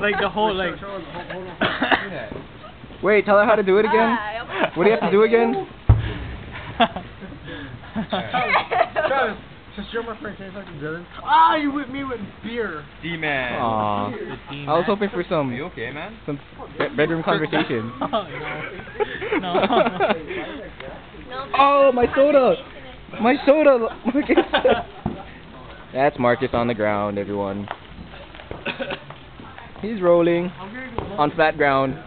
like the whole like. Wait, tell her how to do it again. What do you have to do again? Travis, just show my friend Kane fucking Dylan. Ah, you whipped me with beer. D-man. Aw. The I was hoping for some Are you okay, man? some be- bedroom conversation. no. No. Oh, my soda! My soda, Markus. That's Markus on the ground, everyone. He's rolling on flat ground.